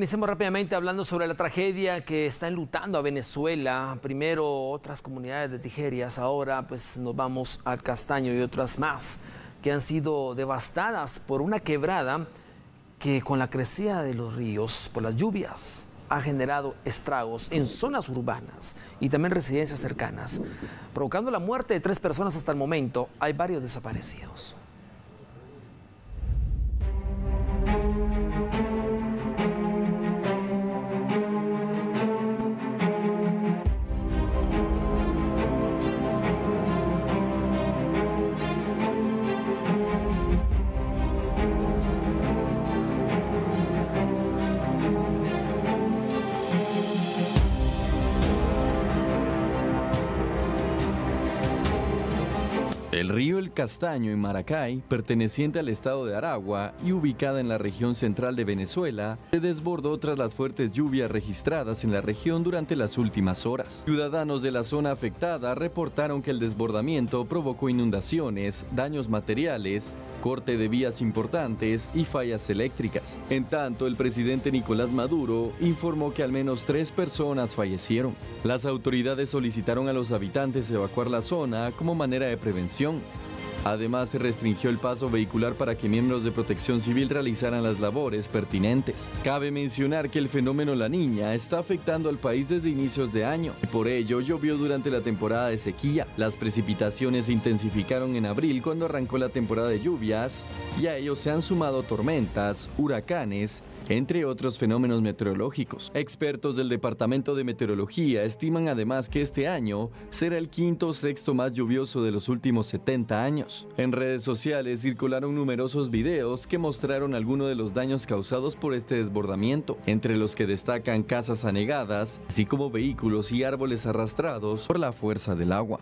Iniciamos rápidamente hablando sobre la tragedia que está enlutando a Venezuela. Primero otras comunidades de Tijerias, ahora pues nos vamos al Castaño y otras más que han sido devastadas por una quebrada que con la crecida de los ríos, por las lluvias, ha generado estragos en zonas urbanas y también residencias cercanas, provocando la muerte de tres personas hasta el momento. Hay varios desaparecidos. El río El Castaño en Maracay, perteneciente al estado de Aragua y ubicada en la región central de Venezuela, se desbordó tras las fuertes lluvias registradas en la región durante las últimas horas. Ciudadanos de la zona afectada reportaron que el desbordamiento provocó inundaciones, daños materiales, corte de vías importantes y fallas eléctricas. En tanto, el presidente Nicolás Maduro informó que al menos tres personas fallecieron. Las autoridades solicitaron a los habitantes evacuar la zona como manera de prevención 雄。Además, se restringió el paso vehicular para que miembros de protección civil realizaran las labores pertinentes. Cabe mencionar que el fenómeno La Niña está afectando al país desde inicios de año y por ello llovió durante la temporada de sequía. Las precipitaciones se intensificaron en abril cuando arrancó la temporada de lluvias y a ello se han sumado tormentas, huracanes, entre otros fenómenos meteorológicos. Expertos del Departamento de Meteorología estiman además que este año será el quinto o sexto más lluvioso de los últimos 70 años. En redes sociales circularon numerosos videos que mostraron algunos de los daños causados por este desbordamiento, entre los que destacan casas anegadas, así como vehículos y árboles arrastrados por la fuerza del agua.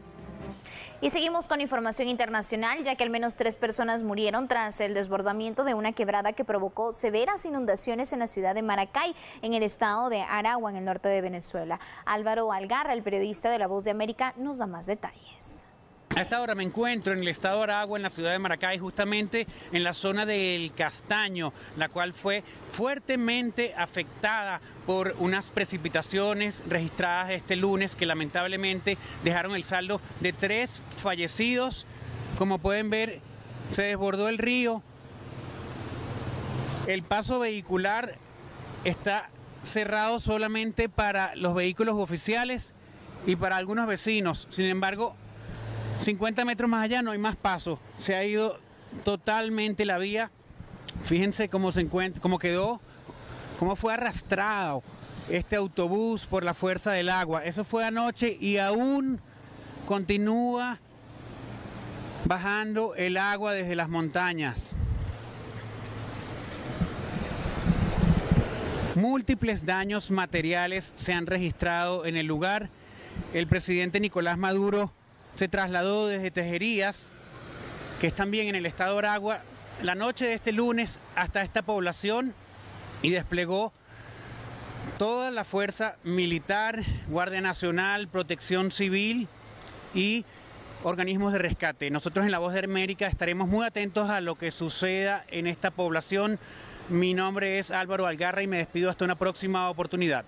Y seguimos con información internacional, ya que al menos tres personas murieron tras el desbordamiento de una quebrada que provocó severas inundaciones en la ciudad de Maracay, en el estado de Aragua, en el norte de Venezuela. Álvaro Algarra, el periodista de La Voz de América, nos da más detalles. A esta hora me encuentro en el estado de Aragua, en la ciudad de Maracay, justamente en la zona del Castaño, la cual fue fuertemente afectada por unas precipitaciones registradas este lunes que lamentablemente dejaron el saldo de tres fallecidos. Como pueden ver, se desbordó el río. El paso vehicular está cerrado solamente para los vehículos oficiales y para algunos vecinos. Sin embargo, 50 metros más allá no hay más paso. Se ha ido totalmente la vía. Fíjense cómo se encuentra, cómo quedó, cómo fue arrastrado este autobús por la fuerza del agua. Eso fue anoche y aún continúa bajando el agua desde las montañas. Múltiples daños materiales se han registrado en el lugar. El presidente Nicolás Maduro se trasladó desde Tejerías, que es también en el estado de Aragua, la noche de este lunes hasta esta población y desplegó toda la fuerza militar, Guardia Nacional, Protección Civil y organismos de rescate. Nosotros en La Voz de América estaremos muy atentos a lo que suceda en esta población. Mi nombre es Álvaro Algarra y me despido hasta una próxima oportunidad.